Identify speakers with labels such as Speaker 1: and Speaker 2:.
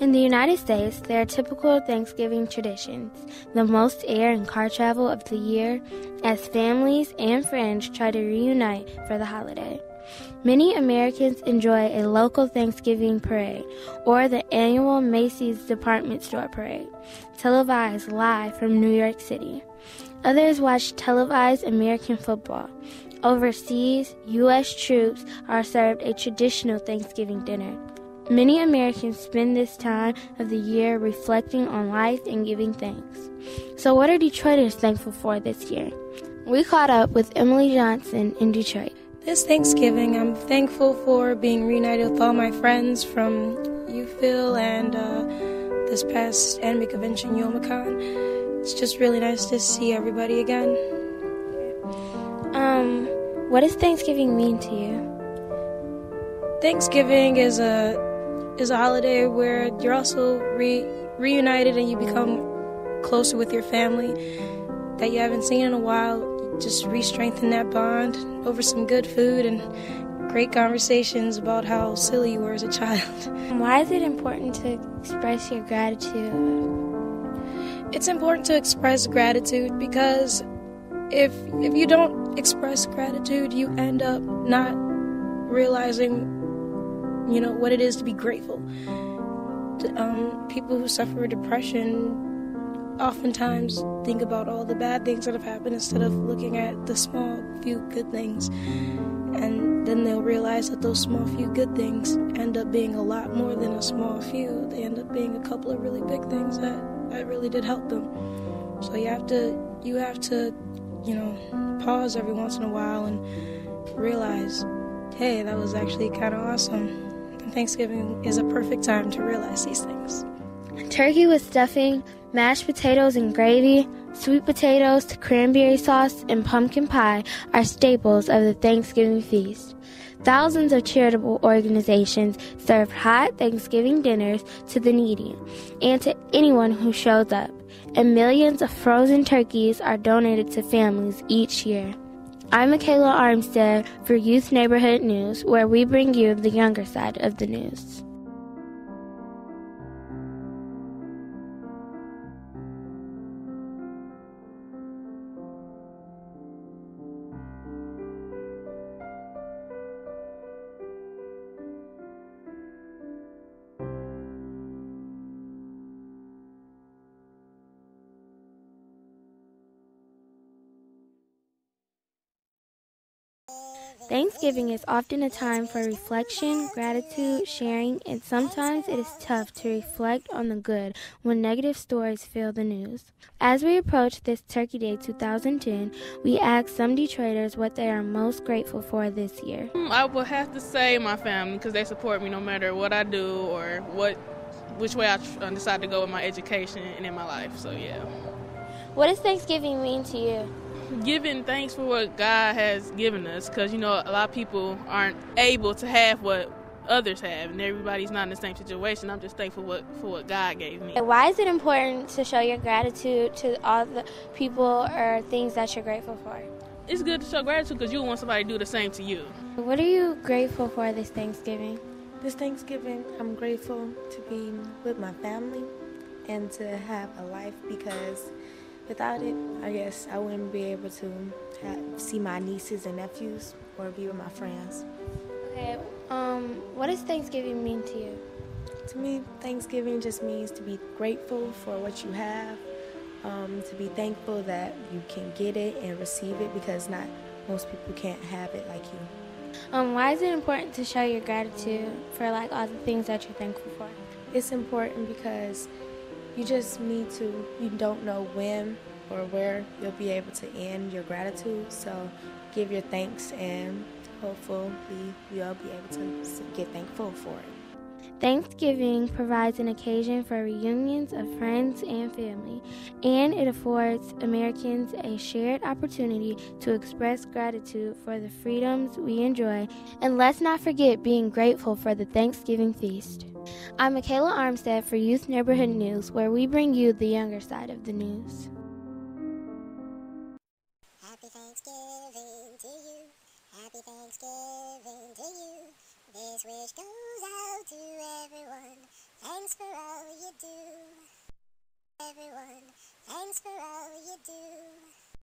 Speaker 1: In the United States, there are typical Thanksgiving traditions, the most air and car travel of the year, as families and friends try to reunite for the holiday. Many Americans enjoy a local Thanksgiving parade or the annual Macy's department store parade, televised live from New York City. Others watch televised American football. Overseas, U.S. troops are served a traditional Thanksgiving dinner. Many Americans spend this time of the year reflecting on life and giving thanks. So, what are Detroiters thankful for this year? We caught up with Emily Johnson in Detroit.
Speaker 2: This Thanksgiving, I'm thankful for being reunited with all my friends from UPhil and uh, this past anime convention, Youmacon. It's just really nice to see everybody again.
Speaker 1: Um, what does Thanksgiving mean to you?
Speaker 2: Thanksgiving is a is a holiday where you're also re- reunited and you become closer with your family that you haven't seen in a while. Just re-strengthen that bond over some good food and great conversations about how silly you were as a child.
Speaker 1: Why is it important to express your gratitude?
Speaker 2: It's important to express gratitude because if if you don't express gratitude, you end up not realizing you know, what it is to be grateful. Um, people who suffer depression oftentimes think about all the bad things that have happened instead of looking at the small few good things. And then they'll realize that those small few good things end up being a lot more than a small few. They end up being a couple of really big things that, that really did help them. So you have to you have to, you know, pause every once in a while and realize, hey, that was actually kind of awesome. Thanksgiving is a perfect time to realize these things.
Speaker 1: Turkey with stuffing, mashed potatoes and gravy, sweet potatoes, to cranberry sauce, and pumpkin pie are staples of the Thanksgiving feast. Thousands of charitable organizations serve hot Thanksgiving dinners to the needy and to anyone who shows up, and millions of frozen turkeys are donated to families each year. I'm Mikaela Armstead for Youth Neighborhood News, where we bring you the younger side of the news. Thanksgiving is often a time for reflection, gratitude, sharing, and sometimes it is tough to reflect on the good when negative stories fill the news. As we approach this Turkey Day 2010, we ask some Detroiters what they are most grateful for this year.
Speaker 3: Mm, I would have to say my family because they support me no matter what I do or what which way I uh, decide to go with my education and in my life. So yeah.
Speaker 1: What does Thanksgiving mean to you?
Speaker 3: Giving thanks for what God has given us because you know a lot of people aren't able to have what others have and everybody's not in the same situation. I'm just thankful what, for what god gave me.
Speaker 1: Why is it important to show your gratitude to all the people or things that you're grateful for?
Speaker 3: It's good to show gratitude because you want somebody to do the same to you.
Speaker 1: What are you grateful for this thanksgiving?
Speaker 4: This thanksgiving i'm grateful to be with my family and to have a life because Without it, I guess I wouldn't be able to have, see my nieces and nephews or be with my friends.
Speaker 1: Okay, um, what does Thanksgiving mean to you?
Speaker 4: To me, Thanksgiving just means to be grateful for what you have, um, to be thankful that you can get it and receive it because not most people can't have it like you.
Speaker 1: Um, why is it important to show your gratitude for like all the things that you're thankful for?
Speaker 4: It's important because you just need to, you don't know when or where you'll be able to end your gratitude. So give your thanks and hopefully you'll be able to get thankful for it.
Speaker 1: Thanksgiving provides an occasion for reunions of friends and family, and it affords Americans a shared opportunity to express gratitude for the freedoms we enjoy. And let's not forget being grateful for the Thanksgiving feast. I'm Mikaela Armstead for Youth Neighborhood News, where we bring you the younger side of the news.
Speaker 5: This wish goes out to everyone. Thanks for all you do. Everyone, thanks for all you do.